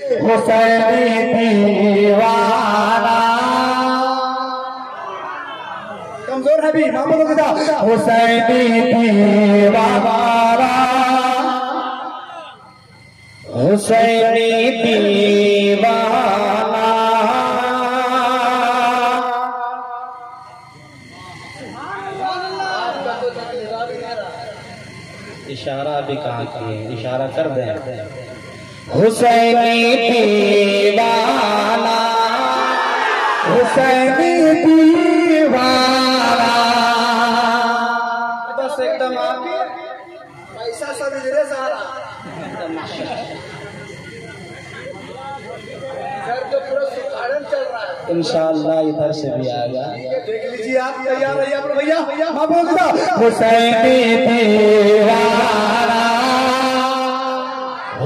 हुसैनी कमज़ोर है भी हुसैनी हुसैनी इशारा भी कहा किए? इशारा कर दें। हुसैनी दीवाना। हुसैनी दीवाना। बस एकदम पैसा सब इधरे सारा। तो पूरा सुखाड़न चल रहा है। इंशाल्लाह इधर से भी आएगा देख लीजिए आप तैयार रहिए भैया भैया। हुसैनी दीवाना।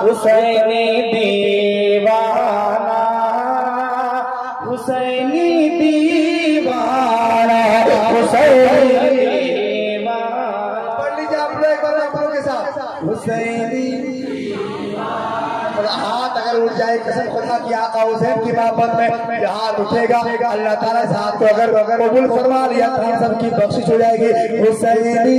हुसैनी दीवाना हुसैनी दीवाना हुसैनी दीवाना। पढ़ लीजिए आप लोग एक बार अपनों के साथ। हुसैनी हाथ अगर उठ जाए कसम खुदा की आका हुसैन की मोहब्बत में हाथ उठेगा। अल्लाह ताला इस हाथ को अगर अगर कबूल फरमा लिया तो हम सबकी बख्शिश हो जाएगी। हुसैनी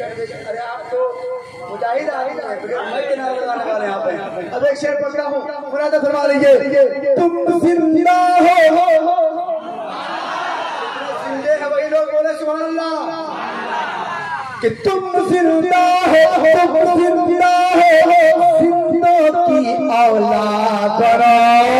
अरे आप तो मुजाहिद हैं, हैं यहाँ पे अब शेर पढ़ता हूँ। मुराद फरमा लीजिए तुम ज़िंदा हो। जितने जिंदे हैं वही लोग बोले अल्लाह कि तुम ज़िंदा हो तुम ज़िंदा हो। जिंदों की औलाद करो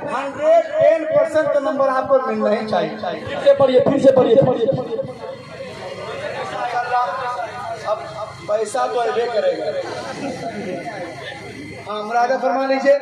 टेन परसेंट का नंबर आपको मिलना ही चाहिए। फिर से पढ़िए फिर से पढ़िए पढ़िए। अब पैसा तो अबे करेगा। हाँ मुरादा फरमा लीजिए।